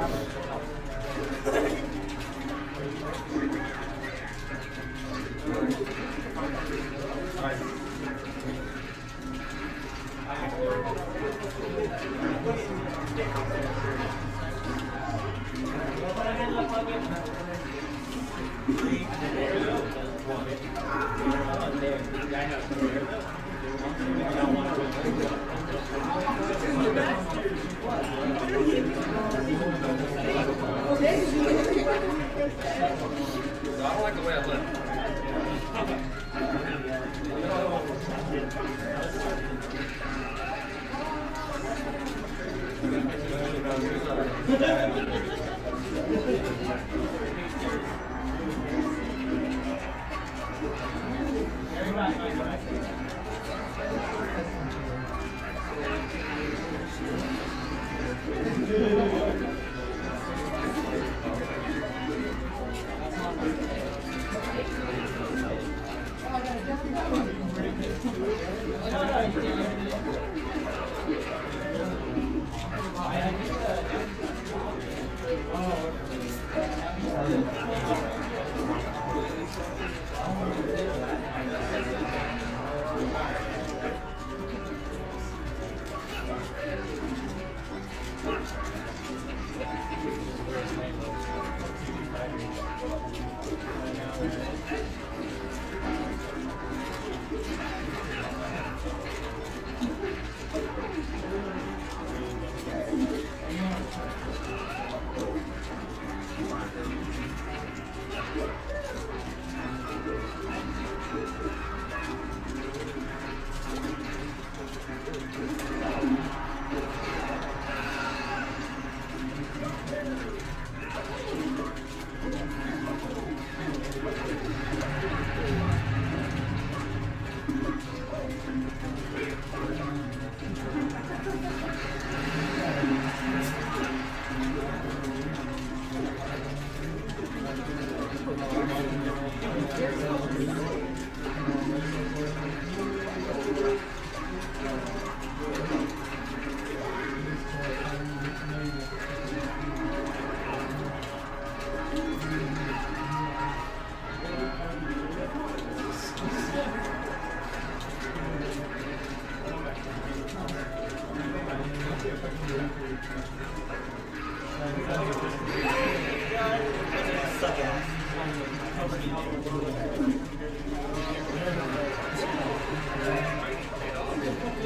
Yeah, I know. Don't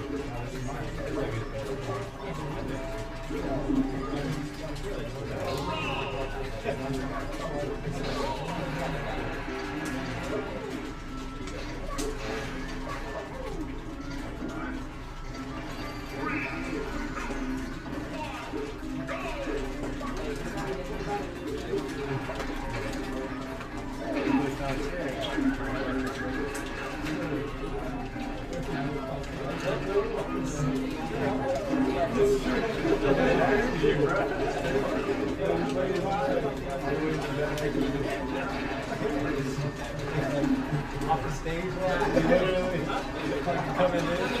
I look. Off the stage, literally coming in.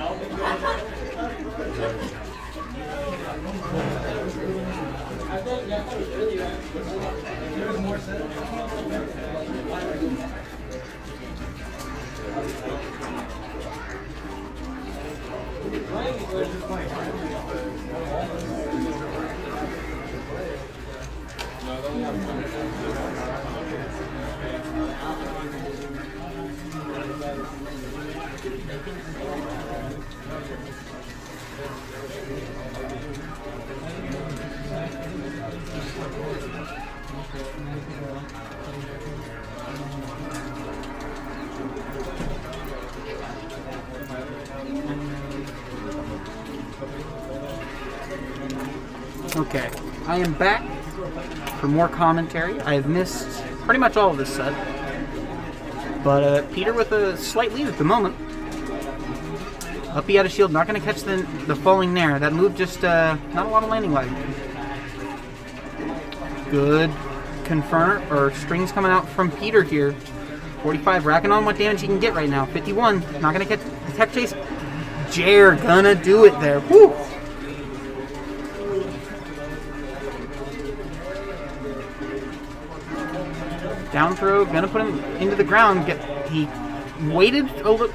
Okay, I am back for more commentary. I have missed pretty much all of this set. But uh, Peter with a slight lead at the moment. Up he had a shield, not going to catch the, the falling Nair. That move just, uh, not a lot of landing lag. Good confirm, or strings coming out from Peter here. 45, racking on what damage he can get right now. 51, not going to catch the tech chase. Jair gonna do it there. Woo! Down throw, gonna put him into the ground. Get he waited little.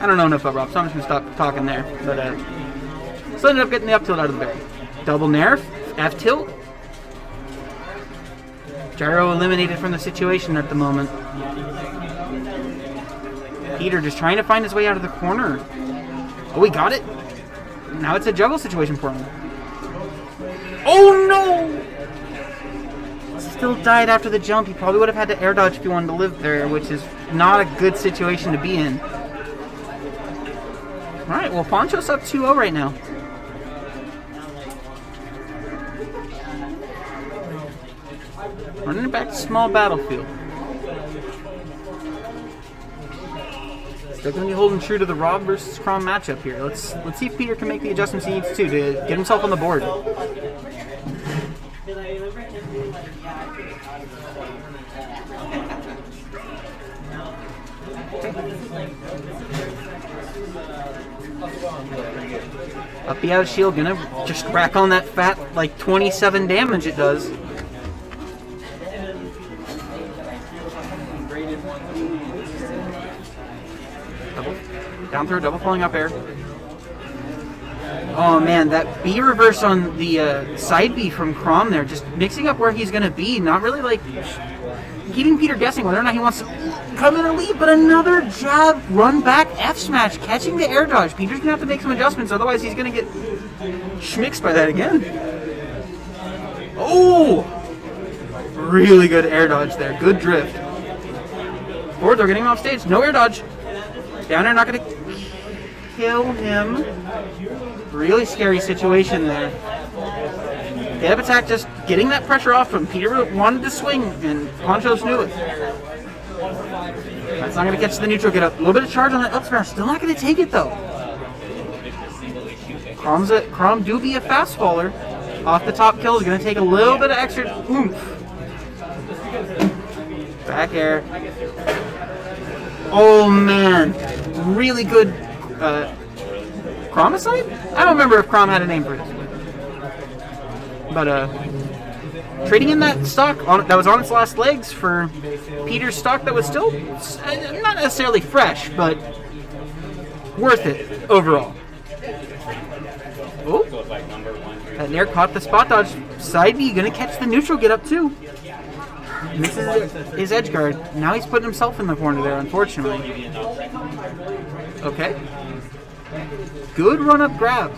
I don't know enough about R.O.B., so I'm just gonna stop talking there. But uh, so ended up getting the up tilt out of the berry. Double nerf, F tilt. Gyro eliminated from the situation at the moment. Peter just trying to find his way out of the corner. Oh, he got it. Now it's a juggle situation for him. Oh no! Still died after the jump. He probably would have had to air dodge if he wanted to live there, which is not a good situation to be in. Alright, well, Poncho's up 2-0 right now. Running back to small battlefield. Still going to be holding true to the R.O.B. versus Chrom matchup here. Let's let's see if Peter can make the adjustments he needs to to get himself on the board. Up the out of shield, gonna just rack on that fat like 27 damage it does. Double, down throw, double falling up air. Oh man, that B reverse on the uh, side B from Chrom there, just mixing up where he's gonna be, not really like keeping Peter guessing whether or not he wants to come in a lead, but another jab, run back, F smash, catching the air dodge. Peter's gonna have to make some adjustments, otherwise he's gonna get schmixed by that again. Oh! Really good air dodge there, good drift. Forward they're getting him off stage, no air dodge. Down air not gonna kill him. Really scary situation there. Deb attack just getting that pressure off him. Peter wanted to swing, and Panchos knew it. That's not going to catch the neutral. Get a little bit of charge on that up smash. Still not going to take it, though. Chrom's a, Chrom do be a fast faller. Off the top kill is going to take a little bit of extra oomph. Back air. Oh, man. Really good uh? I don't remember if Chrom had a name for this. But uh, trading in that stock on, that was on its last legs for Peter's stock that was still uh, not necessarily fresh, but worth it overall. Oh, that Nair caught the spot dodge. Side B gonna catch the neutral get up too. Misses his edge guard. Now he's putting himself in the corner there, unfortunately. Okay. Good run up grab.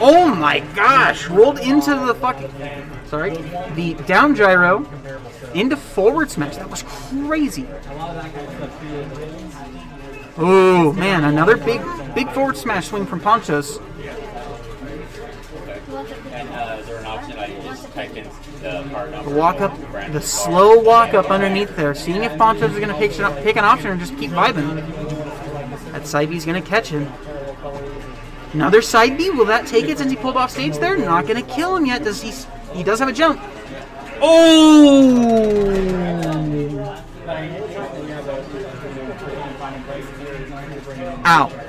Oh my gosh! Rolled into the fucking. Sorry. The down gyro into forward smash. That was crazy. Oh man, another big, big forward smash swing from Panchos. The walk up, the slow walk up underneath there, seeing if Panchos is going to pick, pick an option or just keep vibing. That B's going to catch him. Another side B. Will that take it since he pulled off stage there? Not going to kill him yet. Does he? He does have a jump. Oh! Ow.